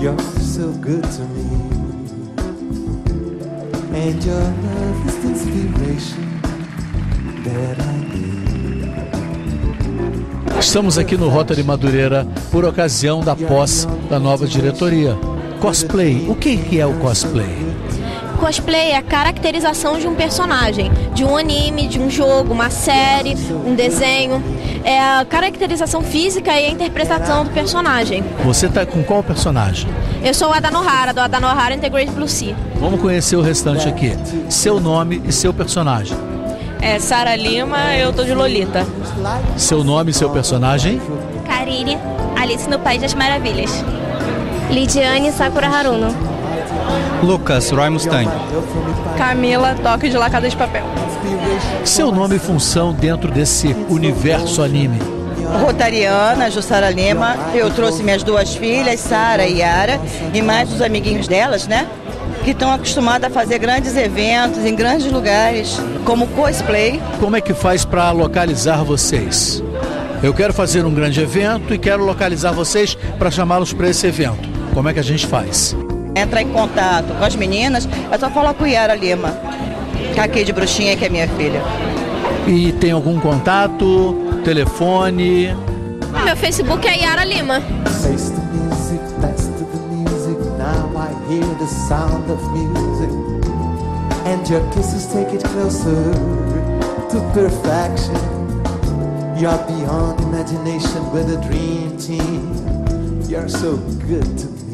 You're so good to me. And your love is the inspiration that I need. Estamos aqui no Rota de Madureira por ocasião da posse da nova diretoria. Cosplay, o que é o cosplay? Cosplay é a caracterização de um personagem, de um anime, de um jogo, uma série, um desenho. É a caracterização física e a interpretação do personagem. Você tá com qual personagem? Eu sou a Danohara, do Adanohara Integrated Blue Sea. Vamos conhecer o restante aqui. Seu nome e seu personagem. É Sara Lima, eu tô de Lolita. Seu nome e seu personagem. Karine, Alice no País das Maravilhas. Lidiane Sakura Haruno. Lucas, Roy Mustang. Camila, toque de lacada de papel. Seu nome e função dentro desse universo anime. Rotariana, Jussara Lima. Eu trouxe minhas duas filhas, Sara e Yara, e mais os amiguinhos delas, né? Que estão acostumados a fazer grandes eventos em grandes lugares, como cosplay. Como é que faz para localizar vocês? Eu quero fazer um grande evento e quero localizar vocês para chamá-los para esse evento. Como é que a gente faz? Entrar em contato com as meninas, é só falar com Yara Lima, que é aqui de Bruxinha, que é minha filha. E tem algum contato, telefone? Meu Facebook é Yara Lima. Face the music, that's to the music. Now I hear the sound of music. And your kisses take it closer to perfection. You're beyond imagination with a dream team. You're so good to me.